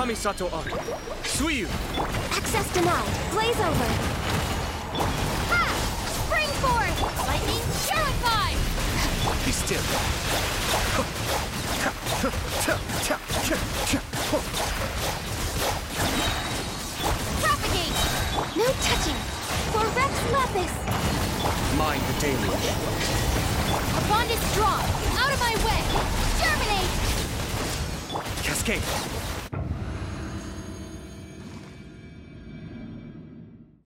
Kamisato Art. Suiyu! Access denied. Blaze over. Ha! Spring forth! Lightning terrified! Be still. Propagate! No touching! For Rex Lapis! Mind the deluge. A bond is strong! Out of my way! Terminate! Cascade.